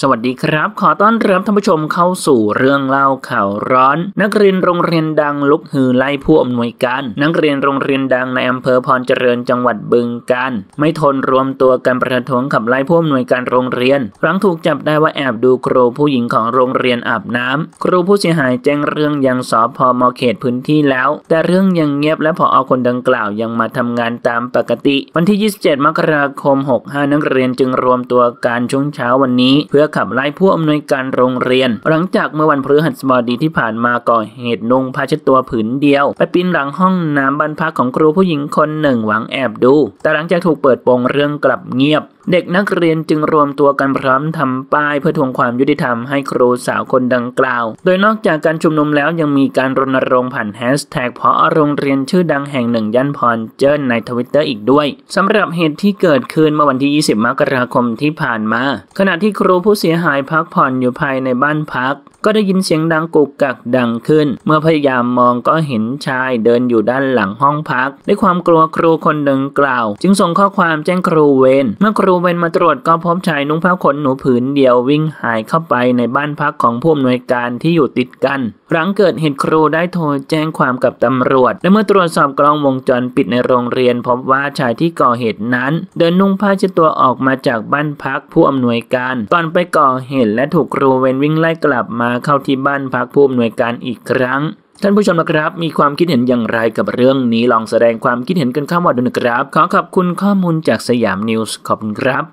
สวัสดีครับ ขอต้อนรับท่านผู้ชมเข้าสู่เรื่องเล่าข่าวร้อน นักเรียนโรงเรียนดังลุกฮือไล่ผู้อำนวยการ นักเรียนโรงเรียนดังในอำเภอพรเจริญจังหวัดบึงกาฬไม่ทนรวมตัวกันประท้วงขับไล่ผู้อำนวยการโรงเรียน หลังถูกจับได้ว่าแอบดูครูผู้หญิงของโรงเรียนอาบน้ำครูผู้เสียหายแจ้งเรื่องยังสพมเขตพื้นที่แล้ว แต่เรื่องยังเงียบและพออคนดังกล่าวยังมาทำงานตามปกติ วันที่ 27 มกราคม 65 นักเรียนจึงรวมตัวกันช่วงเช้าวันนี้ เพื่อขับไล่ผู้อำนวยการโรงเรียน หลังจากเมื่อวันพฤหัสบดีที่ผ่านมาก่อเหตุนุ่งผ้าเช็ดตัวผืนเดียว ไปปีนหลังห้องน้ำบ้านพักของครูผู้หญิงคนหนึ่งหวังแอบดู แต่หลังจากถูกเปิดโปงเรื่องกลับเงียบ เด็กนักเรียนจึงรวมตัวกันพร้อมทำป้ายเพื่อทวงความยุติธรรมให้ครูสาวคนดังกล่าว โดยนอกจากการชุมนุมแล้วยังมีการรณรงค์ผ่านแฮชแท็กเพราะโรงเรียนชื่อดังแห่งหนึ่งย่านพรเจริญในทวิตเตอร์อีกด้วยสำหรับเหตุที่เกิดขึ้นเมื่อวันที่ 20 มกราคมที่ผ่านมา ขณะที่ครูผู้เสียหายพักผ่อนอยู่ภายในบ้านพัก ก็ได้ยินเสียงดังกุกกักดังขึ้น เมื่อพยายามมองก็เห็นชายเดินอยู่ด้านหลังห้องพัก ด้วยความกลัวครูคนดังกล่าว จึงส่งข้อความแจ้งครูเวรเมื่อครูเวรมาตรวจก็พบชายนุ่งผ้าขนหนูผืนเดียววิ่งหายเข้าไปในบ้านพักของผู้อำนวยการที่อยู่ติดกันหลังเกิดเหตุครูได้โทรแจ้งความกับตำรวจ และเมื่อตรวจสอบกล้องวงจรปิดในโรงเรียน พบว่าชายที่ก่อเหตุนั้น เดินนุ่งผ้าเช็ดตัวออกมาจากบ้านพักผู้อำนวยการก่อนไปก่อเหตุและถูกครูเวรวิ่งไล่กลับมาเข้าที่บ้านพักผู้อำนวยการอีกครั้ง ท่านผู้ชมนะครับ มีความคิดเห็นอย่างไรกับเรื่องนี้ลองแสดงความคิดเห็นกันเข้ามาดูนะครับ ขอขอบคุณข้อมูลจากสยามนิวส์ขอบคุณครับ